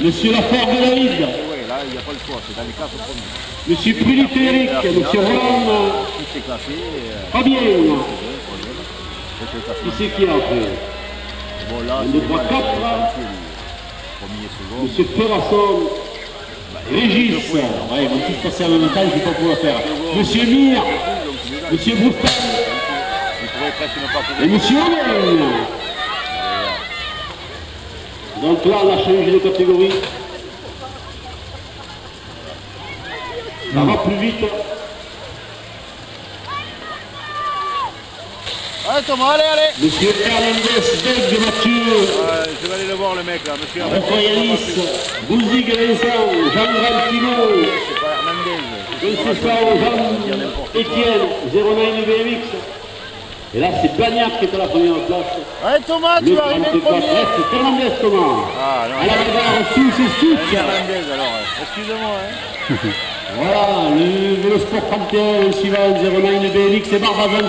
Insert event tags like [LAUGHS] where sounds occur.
Monsieur Lafort de a le quatre premiers. Monsieur Prulit Frédéric, Monsieur Roland euh, Fabien. le Qui c'est qui est entré Bon, là, les premiers, second. Monsieur Perasson, Régis, ouais, ils vont tous passer en même temps, je ne vais pas pouvoir faire. Monsieur Mir, Donc, il est là, Monsieur Broustan et. Monsieur Owen. Donc là, on a changé de catégorie. Ça va plus vite. Allez, Thomas, allez, allez Monsieur Hernandez, Deg, Mathieu, Euh, Je vais aller le voir, le mec, là, monsieur. Rafaelis, Bouzig, Vincent, Jean Grantino, C'est pas Hernandez. Concession, Jean, Étienne, 09 BMX. Et là, c'est Bagnac qui est à la première place. Allez, Thomas, tu vas arriver 34 premier reste Fernandez Thomas. Ah, non, À la bagarre, sous et sous. Hernandez, alors. Excusez-moi, hein. [LAUGHS] Voilà, le Vélosport 31, suivant 09 BMX et Barbazan